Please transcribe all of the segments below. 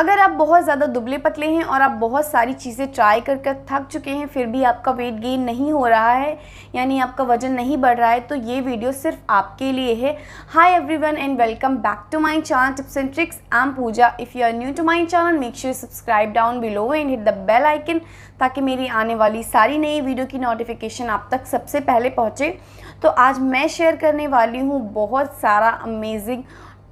अगर आप बहुत ज़्यादा दुबले पतले हैं और आप बहुत सारी चीज़ें ट्राई कर कर थक चुके हैं, फिर भी आपका वेट गेन नहीं हो रहा है, यानी आपका वज़न नहीं बढ़ रहा है तो ये वीडियो सिर्फ़ आपके लिए है। Hi everyone and welcome back to my channel tips and tricks am Pooja if you are new to my channel make sure subscribe down below and hit the bell icon ताकि मेरी आने वाली सारी नई वीडियो की notification आप तक सबसे पहले पहुँचे। तो आज मैं शेयर करने वाली हूँ बहुत सारा अमेजिंग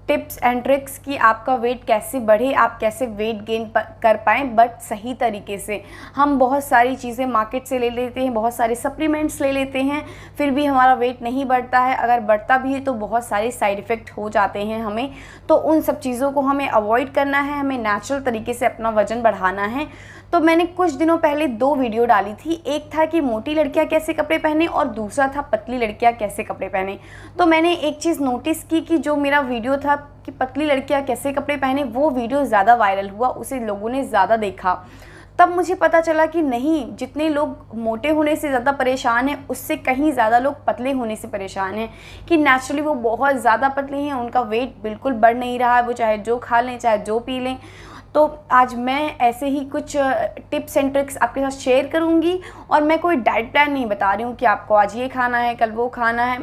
टिप्स एंड ट्रिक्स कि आपका वेट कैसे बढ़े, आप कैसे वेट गेन कर पाएँ, बट सही तरीके से। हम बहुत सारी चीज़ें मार्केट से ले लेते हैं, बहुत सारे सप्लीमेंट्स ले लेते हैं, फिर भी हमारा वेट नहीं बढ़ता है। अगर बढ़ता भी है तो बहुत सारे साइड इफ़ेक्ट हो जाते हैं हमें। तो उन सब चीज़ों को हमें अवॉइड करना है, हमें नेचुरल तरीके से अपना वज़न बढ़ाना है। तो मैंने कुछ दिनों पहले दो वीडियो डाली थी। एक था कि मोटी लड़कियाँ कैसे कपड़े पहने और दूसरा था पतली लड़कियाँ कैसे कपड़े पहने। तो मैंने एक चीज़ नोटिस की कि जो मेरा वीडियो था कि पतली लड़कियाँ कैसे कपड़े पहने, वो वीडियो ज़्यादा वायरल हुआ, उसे लोगों ने ज़्यादा देखा। तब मुझे पता चला कि नहीं, जितने लोग मोटे होने से ज़्यादा परेशान हैं, उससे कहीं ज़्यादा लोग पतले होने से परेशान हैं। कि नेचुरली वो बहुत ज़्यादा पतले हैं, उनका वेट बिल्कुल बढ़ नहीं रहा है, वो चाहे जो खा लें, चाहे जो पी लें। तो आज मैं ऐसे ही कुछ टिप्स एंड ट्रिक्स आपके साथ शेयर करूँगी और मैं कोई डाइट प्लान नहीं बता रही हूँ कि आपको आज ये खाना है, कल वो खाना है।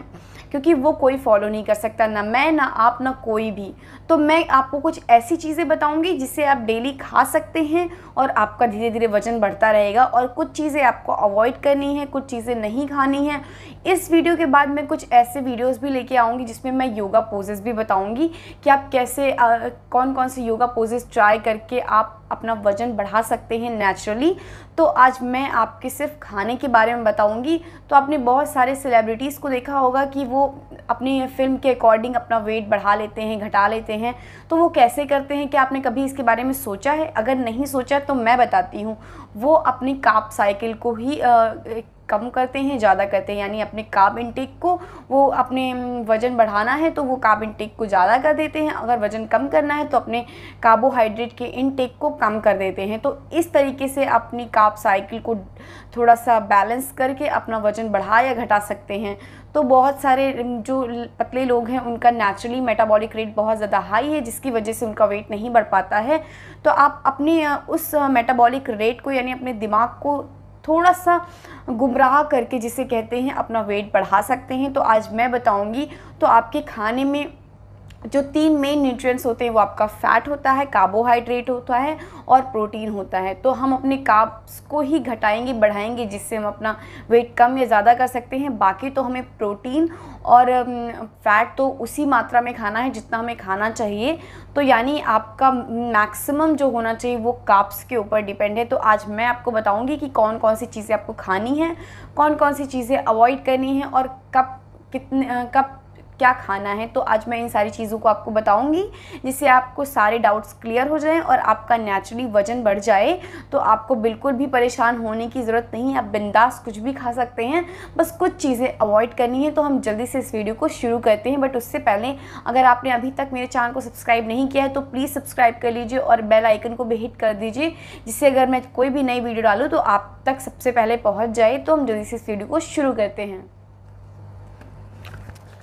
क्योंकि वो कोई फॉलो नहीं कर सकता ना मैं ना आप ना कोई भी। तो मैं आपको कुछ ऐसी चीज़ें बताऊँगी जिसे आप डेली खा सकते हैं और आपका धीरे धीरे वज़न बढ़ता रहेगा और कुछ चीज़ें आपको अवॉइड करनी है कुछ चीज़ें नहीं खानी हैं। इस वीडियो के बाद मैं कुछ ऐसे वीडियोस भी लेके आऊँगी जिसमें मैं योगा पोजेस भी बताऊँगी कि आप कैसे आ, कौन कौन से योगा पोजेस ट्राई करके आप अपना वज़न बढ़ा सकते हैं नेचुरली तो आज मैं आपके सिर्फ़ खाने के बारे में बताऊँगी। तो आपने बहुत सारे सेलिब्रिटीज़ को देखा होगा कि वो अपनी फ़िल्म के अकॉर्डिंग अपना वेट बढ़ा लेते हैं, घटा लेते हैं। तो वो कैसे करते हैं? कि आपने कभी इसके बारे में सोचा है? अगर नहीं सोचा तो मैं बताती हूँ। वो अपनी काप साइकिल को ही कम करते हैं, ज़्यादा करते हैं, यानी अपने काब इनटेक को वो अपने वज़न बढ़ाना है तो वो काब इनटेक को ज़्यादा कर देते हैं। अगर वज़न कम करना है तो अपने कार्बोहाइड्रेट के इनटेक को कम कर देते हैं। तो इस तरीके से अपनी काब साइकिल को थोड़ा सा बैलेंस करके अपना वज़न बढ़ा या घटा सकते हैं। तो बहुत सारे जो पतले लोग हैं, उनका नेचुरली मेटाबॉलिक रेट बहुत ज़्यादा हाई है, जिसकी वजह से उनका वेट नहीं बढ़ पाता है। तो आप अपने, उस मेटाबॉलिक रेट को, यानी अपने दिमाग को थोड़ा सा गुमराह करके जिसे कहते हैं अपना वेट बढ़ा सकते हैं। तो आज मैं बताऊँगी तो आपके खाने में जो तीन मेन न्यूट्रिएंट्स होते हैं, वो आपका फैट होता है कार्बोहाइड्रेट होता है और प्रोटीन होता है। तो हम अपने काब्स को ही घटाएँगे, बढ़ाएँगे, जिससे हम अपना वेट कम या ज़्यादा कर सकते हैं। बाकी तो हमें प्रोटीन और फैट तो उसी मात्रा में खाना है जितना हमें खाना चाहिए। तो यानी आपका मैक्सिमम जो होना चाहिए, वो काप्स के ऊपर डिपेंड है। तो आज मैं आपको बताऊँगी कि कौन कौन सी चीज़ें आपको खानी है कौन कौन सी चीज़ें अवॉइड करनी है और कब कितने कब क्या खाना है तो आज मैं इन सारी चीज़ों को आपको बताऊँगी, जिससे आपको सारे डाउट्स क्लियर हो जाएँ और आपका नेचुरली वज़न बढ़ जाए। तो आपको बिल्कुल भी परेशान होने की ज़रूरत नहीं है, आप बिंदास कुछ भी खा सकते हैं, बस कुछ चीज़ें अवॉइड करनी है तो हम जल्दी से इस वीडियो को शुरू करते हैं। बट उससे पहले, अगर आपने अभी तक मेरे चैनल को सब्सक्राइब नहीं किया है तो प्लीज़ सब्सक्राइब कर लीजिए और बेल आइकन को भी हिट कर दीजिए, जिससे अगर मैं कोई भी नई वीडियो डालूँ तो आप तक सबसे पहले पहुँच जाए। तो हम जल्दी से इस वीडियो को शुरू करते हैं।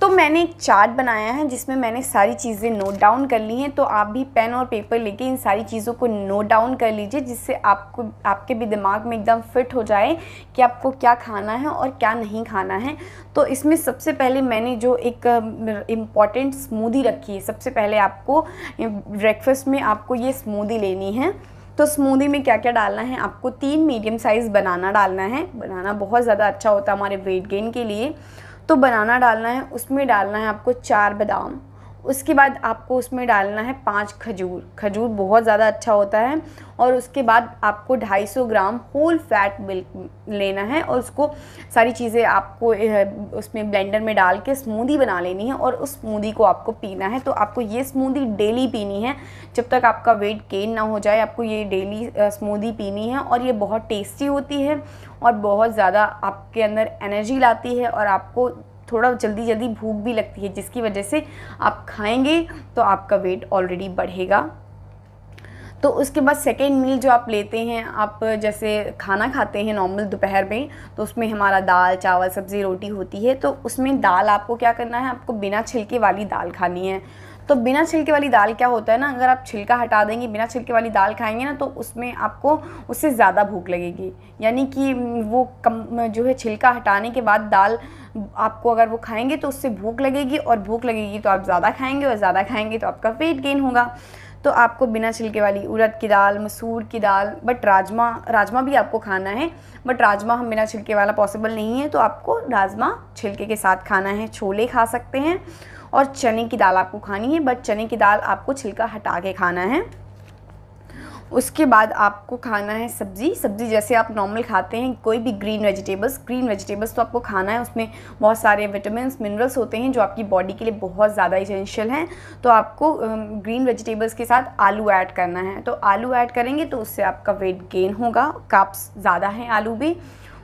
तो मैंने एक चार्ट बनाया है जिसमें मैंने सारी चीज़ें नोट डाउन कर ली हैं तो आप भी पेन और पेपर लेके इन सारी चीज़ों को नोट डाउन कर लीजिए जिससे आपको, आपके भी दिमाग में एकदम फिट हो जाए कि आपको क्या खाना है और क्या नहीं खाना है। तो इसमें सबसे पहले मैंने जो एक इंपॉर्टेंट स्मूदी रखी है, सबसे पहले आपको ब्रेकफास्ट में आपको ये स्मूदी लेनी है। तो स्मूदी में क्या क्या डालना है? आपको तीन मीडियम साइज़ बनाना डालना है। बनाना बहुत ज़्यादा अच्छा होता है हमारे वेट गेन के लिए। तो बनाना डालना है उसमें डालना है आपको चार बादाम। उसके बाद आपको उसमें डालना है पाँच खजूर। खजूर बहुत ज़्यादा अच्छा होता है और उसके बाद आपको 250 ग्राम होल फैट मिल्क लेना है और उसको सारी चीज़ें आपको उसमें ब्लेंडर में डाल के स्मूदी बना लेनी है और उस स्मूदी को आपको पीना है। तो आपको ये स्मूदी डेली पीनी है। जब तक आपका वेट गेन ना हो जाए, आपको ये डेली स्मूदी पीनी है और ये बहुत टेस्टी होती है और बहुत ज़्यादा आपके अंदर एनर्जी लाती है और आपको थोड़ा जल्दी जल्दी भूख भी लगती है, जिसकी वजह से आप खाएँगे तो आपका वेट ऑलरेडी बढ़ेगा। तो उसके बाद सेकेंड मील जो आप लेते हैं, आप जैसे खाना खाते हैं नॉर्मल दोपहर में तो उसमें हमारा दाल, चावल, सब्ज़ी, रोटी होती है तो उसमें दाल आपको क्या करना है, आपको बिना छिलके वाली दाल खानी है। तो बिना छिलके वाली दाल क्या होता है ना, अगर आप छिलका हटा देंगे, बिना छिलके वाली दाल खाएँगे ना तो उसमें आपको उससे ज़्यादा भूख लगेगी। यानी कि वो कम, जो है छिलका हटाने के बाद दाल आपको अगर वो खाएँगे तो उससे भूख लगेगी और भूख लगेगी तो आप ज़्यादा खाएँगे और ज़्यादा खाएँगे तो आपका वेट गेन होगा। तो आपको बिना छिलके वाली उड़द की दाल, मसूर की दाल बट राजमा राजमा भी आपको खाना है बट राजमा हम बिना छिलके वाला पॉसिबल नहीं है तो आपको राजमा छिलके के साथ खाना है, छोले खा सकते हैं। और चने की दाल आपको खानी है बट चने की दाल आपको छिलका हटा के खाना है। उसके बाद आपको खाना है सब्ज़ी। सब्ज़ी जैसे आप नॉर्मल खाते हैं, कोई भी ग्रीन वेजिटेबल्स ग्रीन वेजिटेबल्स तो आपको खाना है। उसमें बहुत सारे विटामिन मिनरल्स होते हैं जो आपकी बॉडी के लिए बहुत ज़्यादा इसेंशियल हैं। तो आपको ग्रीन वेजिटेबल्स के साथ आलू ऐड करना है। तो आलू ऐड करेंगे तो उससे आपका वेट गेन होगा। काप्स ज़्यादा हैं आलू भी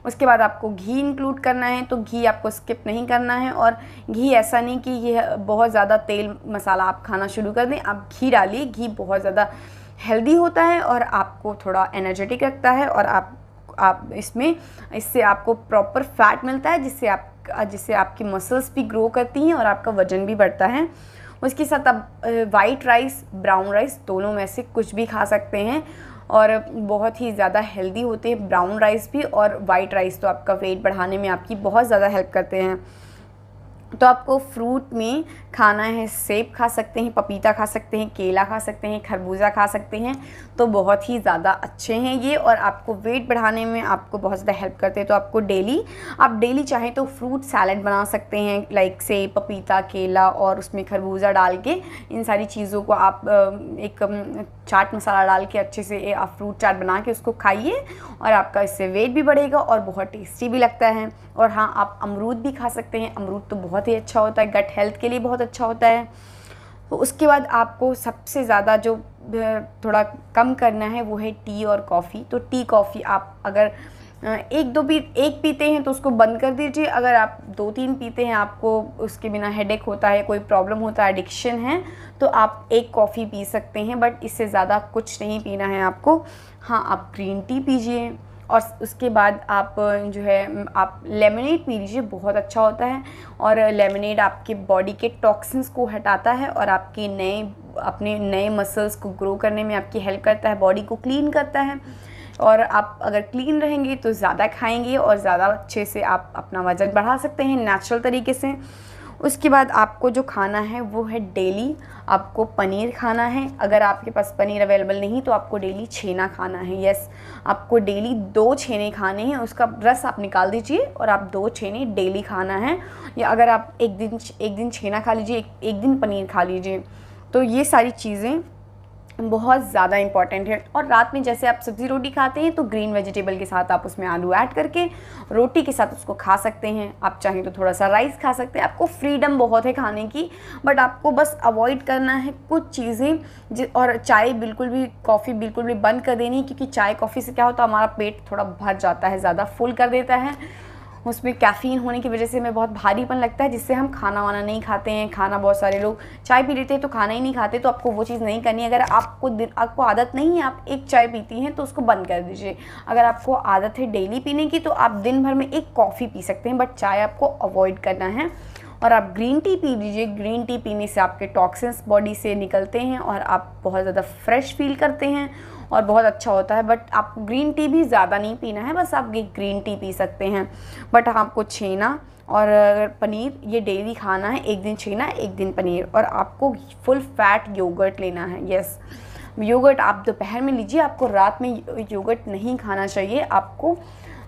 उसके बाद आपको घी इंक्लूड करना है तो घी आपको स्किप नहीं करना है और घी ऐसा नहीं कि यह बहुत ज़्यादा तेल मसाला आप खाना शुरू कर दें, आप घी डालिए, घी बहुत ज़्यादा हेल्दी होता है और आपको थोड़ा एनर्जेटिक रखता है और आप आप इसमें, इससे आपको प्रॉपर फैट मिलता है, जिससे आप, जिससे आपकी मसल्स भी ग्रो करती हैं और आपका वज़न भी बढ़ता है। उसके साथ आप वाइट राइस ब्राउन राइस दोनों में से कुछ भी खा सकते हैं। और बहुत ही ज़्यादा हेल्दी होते हैं ब्राउन राइस भी और वाइट राइस तो आपका वेट बढ़ाने में आपकी बहुत ज़्यादा हेल्प करते हैं। तो आपको फ्रूट में खाना है, सेब खा सकते हैं, पपीता खा सकते हैं, केला खा सकते हैं, खरबूजा खा सकते हैं तो बहुत ही ज़्यादा अच्छे हैं ये और आपको वेट बढ़ाने में आपको बहुत ज़्यादा हेल्प करते हैं। तो आपको डेली आप डेली चाहें तो फ्रूट सैलड बना सकते हैं लाइक सेब, पपीता, केला और उसमें खरबूजा डाल के इन सारी चीज़ों को आप एक चाट मसाला डाल के अच्छे से आप फ्रूट चाट बना के उसको खाइए और आपका इससे वेट भी बढ़ेगा और बहुत टेस्टी भी लगता है। और हाँ आप अमरूद भी खा सकते हैं, अमरूद तो बहुत ही अच्छा होता है गट हेल्थ के लिए बहुत अच्छा होता है। तो उसके बाद आपको सबसे ज़्यादा जो थोड़ा कम करना है वो है टी और कॉफ़ी। तो टी, कॉफ़ी आप अगर एक दो पी एक पीते हैं तो उसको बंद कर दीजिए। अगर आप दो तीन पीते हैं, आपको उसके बिना हेडेक होता है, कोई प्रॉब्लम होता है एडिक्शन है तो आप एक कॉफ़ी पी सकते हैं। बट इससे ज़्यादा कुछ नहीं पीना है आपको। हाँ आप ग्रीन टी पीजिए। और उसके बाद आप, जो है आप लेमनेड पी लीजिए, बहुत अच्छा होता है। और लेमनेड आपके बॉडी के टॉक्सिन्स को हटाता है और आपके नए, अपने नए मसल्स को ग्रो करने में आपकी हेल्प करता है बॉडी को क्लीन करता है। और आप अगर क्लीन रहेंगे तो ज़्यादा खाएँगे और ज़्यादा अच्छे से आप अपना वज़न बढ़ा सकते हैं नेचुरल तरीके से। उसके बाद आपको जो खाना है वो है डेली आपको पनीर खाना है। अगर आपके पास पनीर अवेलेबल नहीं तो आपको डेली छेना खाना है। यस आपको डेली दो छेने खाने हैं उसका रस आप निकाल दीजिए और आप दो छेने डेली खाना है। या अगर आप एक दिन एक दिन छेना खा लीजिए एक, एक दिन पनीर खा लीजिए। तो ये सारी चीज़ें बहुत ज़्यादा इंपॉर्टेंट है। और रात में जैसे आप सब्ज़ी रोटी खाते हैं तो ग्रीन वेजिटेबल के साथ आप उसमें आलू ऐड करके रोटी के साथ उसको खा सकते हैं। आप चाहें तो थोड़ा सा राइस खा सकते हैं। आपको फ्रीडम बहुत है खाने की बट आपको बस अवॉइड करना है कुछ चीज़ें और चाय बिल्कुल भी कॉफ़ी बिल्कुल भी बंद कर देनी क्योंकि चाय कॉफ़ी से क्या होता है, हमारा पेट थोड़ा भर जाता है, ज़्यादा फुल कर देता है। उसमें कैफ़ीन होने की वजह से हमें बहुत भारीपन लगता है, जिससे हम खाना वाना नहीं खाते हैं, खाना बहुत सारे लोग चाय पी लेते हैं तो खाना ही नहीं खाते तो आपको वो चीज़ नहीं करनी अगर आपको दिन, आपको आदत नहीं है, आप एक चाय पीती हैं तो उसको बंद कर दीजिए। अगर आपको आदत है डेली पीने की तो आप दिन भर में एक कॉफ़ी पी सकते हैं बट चाय आपको अवॉइड करना है। और आप ग्रीन टी पी लीजिए। ग्रीन टी पीने से आपके टॉक्सिन्स बॉडी से निकलते हैं और आप बहुत ज़्यादा फ्रेश फील करते हैं और बहुत अच्छा होता है बट आप ग्रीन टी भी ज़्यादा नहीं पीना है, बस आप ग्रीन टी पी सकते हैं। बट आपको छेना और पनीर, ये डेली खाना है, एक दिन छेना, एक दिन पनीर और आपको फुल फैट योगर्ट लेना है यस योगर्ट आप दोपहर में लीजिए, आपको रात में योगर्ट नहीं खाना चाहिए, आपको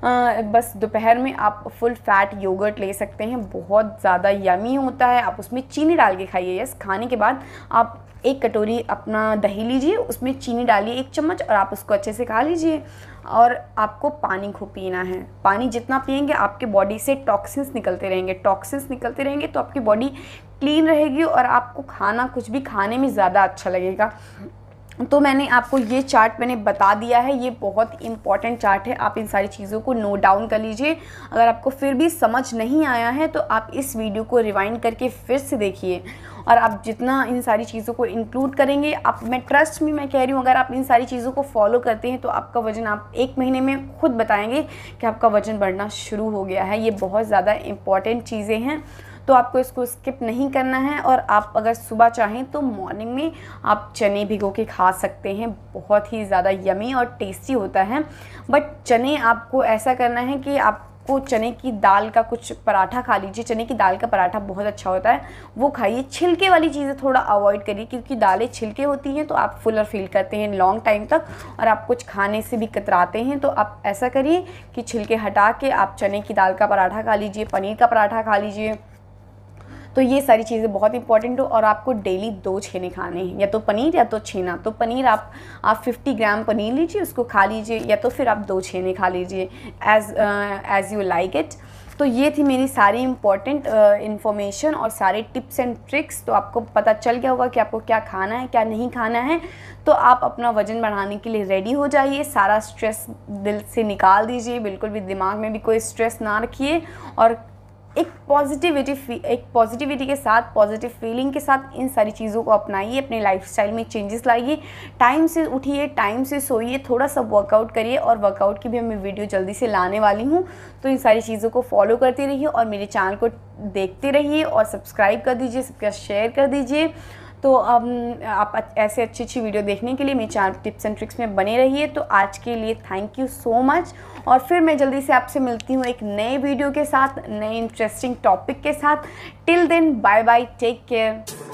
बस दोपहर में आप फुल फैट योगर्ट ले सकते हैं। बहुत ज़्यादा यमी होता है। आप उसमें चीनी डाल के खाइए। यस खाने के बाद आप एक कटोरी अपना दही लीजिए, उसमें चीनी डालिए एक चम्मच और आप उसको अच्छे से खा लीजिए। और आपको पानी खूब पीना है। पानी जितना पियेंगे, आपके बॉडी से टॉक्सिन्स निकलते रहेंगे। टॉक्सिन्स निकलते रहेंगे तो आपकी बॉडी क्लीन रहेगी और आपको खाना कुछ भी खाने में ज़्यादा अच्छा लगेगा। तो मैंने आपको ये चार्ट मैंने बता दिया है, ये बहुत इंपॉर्टेंट चार्ट है, आप इन सारी चीज़ों को नोट डाउन कर लीजिए। अगर आपको फिर भी समझ नहीं आया है तो आप इस वीडियो को रिवाइंड करके फिर से देखिए। और आप जितना इन सारी चीज़ों को इंक्लूड करेंगे, आप, मैं ट्रस्ट में मैं कह रही हूँ, अगर आप इन सारी चीज़ों को फॉलो करते हैं तो आपका वज़न आप एक महीने में खुद बताएँगे कि आपका वज़न बढ़ना शुरू हो गया है। ये बहुत ज़्यादा इंपॉर्टेंट चीज़ें हैं। तो आपको इसको स्किप नहीं करना है और आप अगर सुबह चाहें तो मॉर्निंग में आप चने भिगो के खा सकते हैं। बहुत ही ज़्यादा यमी और टेस्टी होता है। बट चने आपको ऐसा करना है कि आप को चने की दाल का कुछ पराठा खा लीजिए। चने की दाल का पराठा बहुत अच्छा होता है। वो खाइए। छिलके वाली चीज़ें थोड़ा अवॉइड करिए क्योंकि दालें छिलके होती हैं तो आप फुलर फील करते हैं लॉन्ग टाइम तक और आप कुछ खाने से भी कतराते हैं। तो आप ऐसा करिए कि छिलके हटा के आप चने की दाल का पराठा खा लीजिए, पनीर का पराठा खा लीजिए। तो ये सारी चीज़ें बहुत इंपॉर्टेंट हो और आपको डेली दो छेने खाने हैं। या तो पनीर या तो छेना। तो पनीर आप आप 50 ग्राम पनीर लीजिए, उसको खा लीजिए, या तो फिर आप दो छेने खा लीजिए as as you like it तो ये थी मेरी सारी इंपॉर्टेंट इन्फॉर्मेशन और सारे टिप्स एंड ट्रिक्स तो आपको पता चल गया होगा कि आपको क्या खाना है, क्या नहीं खाना है। तो आप अपना वज़न बढ़ाने के लिए रेडी हो जाइए। सारा स्ट्रेस दिल से निकाल दीजिए। बिल्कुल भी दिमाग में भी कोई स्ट्रेस ना रखिए। और एक पॉजिटिविटी एक पॉजिटिविटी के साथ पॉजिटिव फीलिंग के साथ इन सारी चीज़ों को अपनाइए, अपने लाइफस्टाइल में चेंजेस लाइए। टाइम से उठिए टाइम से सोइए थोड़ा सा वर्कआउट करिए और वर्कआउट की भी मैं वीडियो जल्दी से लाने वाली हूँ। तो इन सारी चीज़ों को फॉलो करते रहिए और मेरे चैनल को देखते रहिए और सब्सक्राइब कर दीजिए, सबका शेयर कर दीजिए। तो अब, आप ऐसे अच्छी अच्छी वीडियो देखने के लिए मेरे चैनल टिप्स एंड ट्रिक्स में बने रहिए। तो आज के लिए थैंक यू सो मच और फिर मैं जल्दी से आपसे मिलती हूँ एक नए वीडियो के साथ, नए इंटरेस्टिंग टॉपिक के साथ। Till then bye bye take care